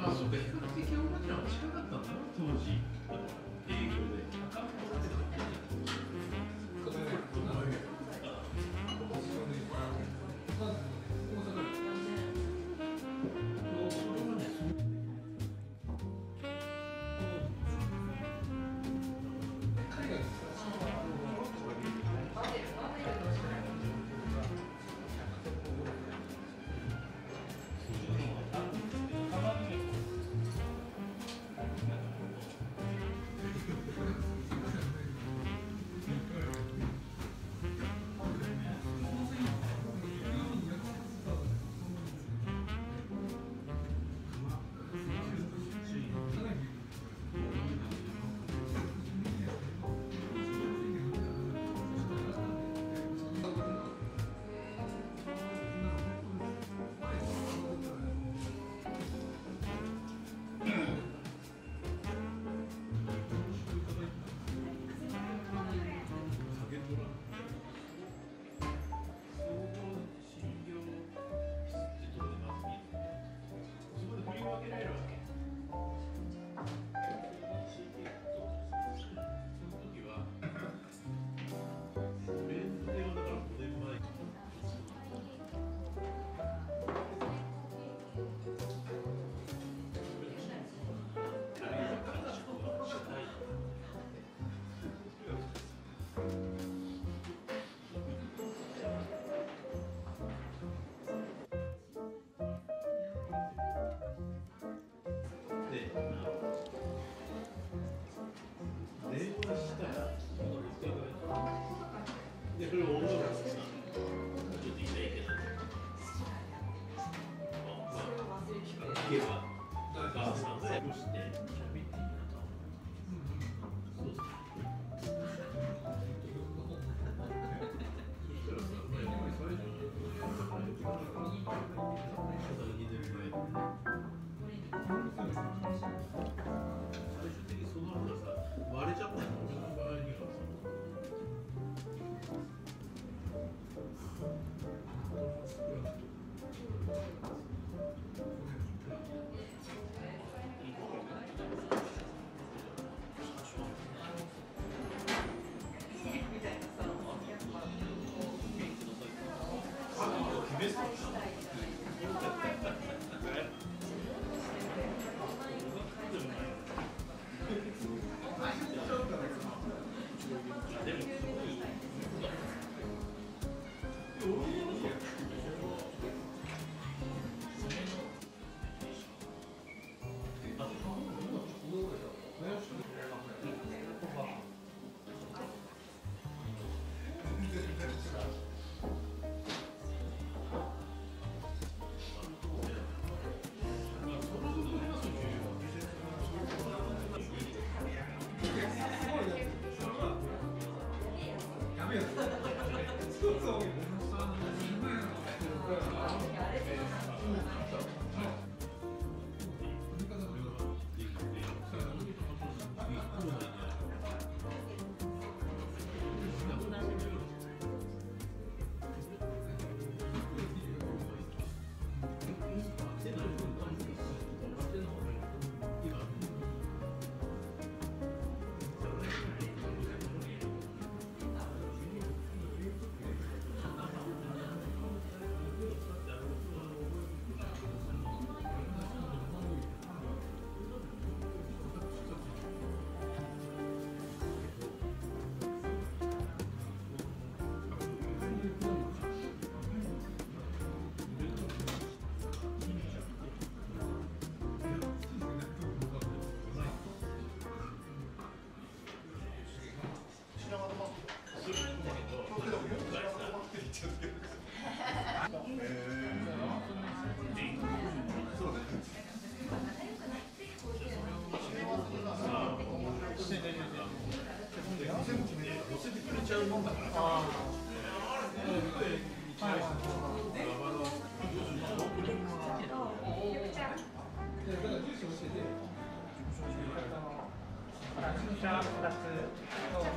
まあ、そうか、比較的大町は近かったんだな、当時。電話したらでこれ女の子さちょっといないけどあまあ聞けば母さんがして。したい。面，这种，你们杀的太快了，对啊。2つ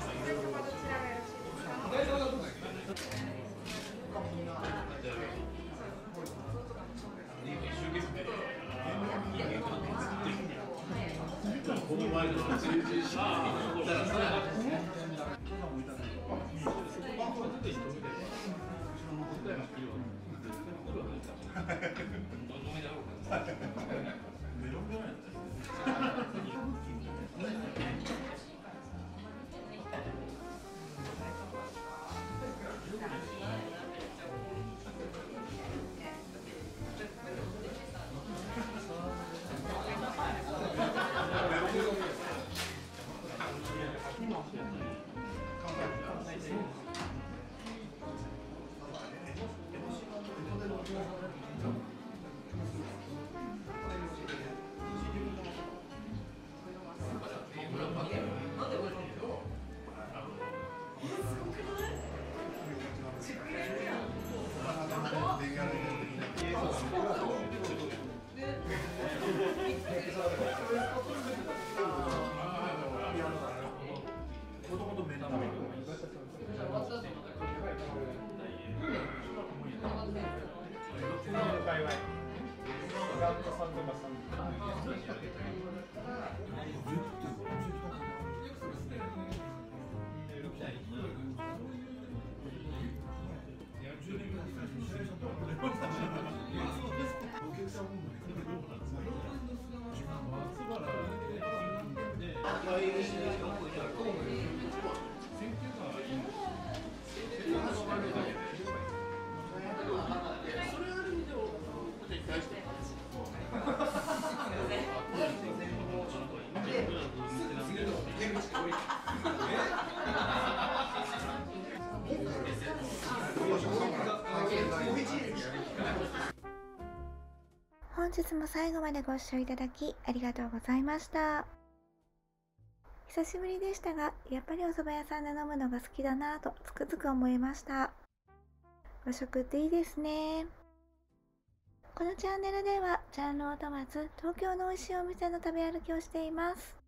と。最最上面的グランドさんとかさん本日も最後までご視聴いただきありがとうございました。久しぶりでしたが、やっぱりお蕎麦屋さんで飲むのが好きだなぁとつくづく思いました。和食っていいですね。このチャンネルではジャンルを問わず東京の美味しいお店の食べ歩きをしています。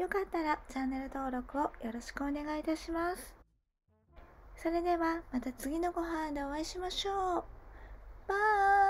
よかったらチャンネル登録をよろしくお願いいたします。それではまた次のご飯でお会いしましょう。バイ